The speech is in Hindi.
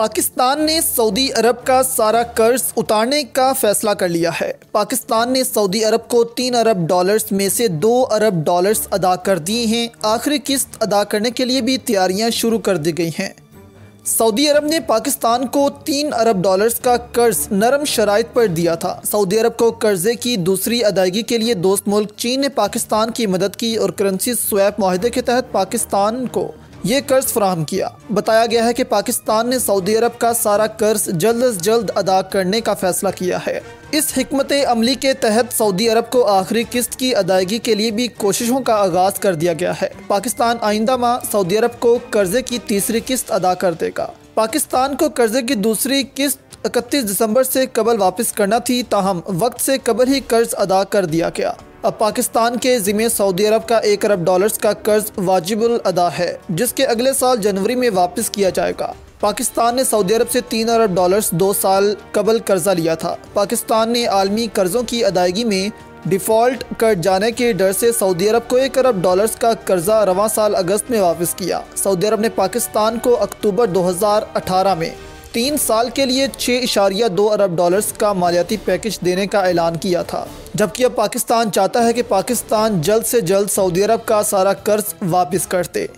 पाकिस्तान ने सऊदी अरब का सारा कर्ज उतारने का फैसला कर लिया है। पाकिस्तान ने सऊदी अरब को तीन अरब डॉलर्स में से दो अरब डॉलर्स अदा कर दिए हैं। आखिरी किस्त अदा करने के लिए भी तैयारियाँ शुरू कर दी गई हैं। सऊदी अरब ने पाकिस्तान को तीन अरब डॉलर्स का कर्ज नरम शराइ पर दिया था। सऊदी अरब को कर्जे की दूसरी अदायगी के लिए दोस्त मुल्क चीन ने पाकिस्तान की मदद की और करेंसी स्वैप माहे के तहत पाकिस्तान को ये कर्ज फ्राहम किया। बताया गया है कि पाकिस्तान ने सऊदी अरब का सारा कर्ज जल्द अज जल्द अदा करने का फैसला किया है। इस हमत अमली के तहत सऊदी अरब को आखिरी किस्त की अदायगी के लिए भी कोशिशों का आगाज़ कर दिया गया है। पाकिस्तान आइंदा माह सऊदी अरब को कर्जे की तीसरी किस्त अदा कर देगा। पाकिस्तान को कर्जे की दूसरी किस्त इकतीस दिसंबर से कबल वापस करना थी, ताहम वक्त से कबल ही कर्ज अदा कर दिया गया। अब पाकिस्तान के ज़िम्मे सऊदी अरब का एक अरब डॉलर्स का कर्ज वाजिबुल अदा है, जिसके अगले साल जनवरी में वापस किया जाएगा। पाकिस्तान ने सऊदी अरब से तीन अरब डॉलर्स दो साल कबल कर्जा लिया था। पाकिस्तान ने आलमी कर्जों की अदायगी में डिफ़ॉल्ट कर जाने के डर से सऊदी अरब को एक अरब डॉलर्स का कर्जा रवा साल अगस्त में वापस किया। सऊदी अरब ने पाकिस्तान को अक्टूबर 2018 में तीन साल के लिए छः इशारिया दो अरब डॉलर्स का मालियाती पैकेज देने का ऐलान किया था। जबकि अब पाकिस्तान चाहता है कि पाकिस्तान जल्द से जल्द सऊदी अरब का सारा कर्ज वापस करते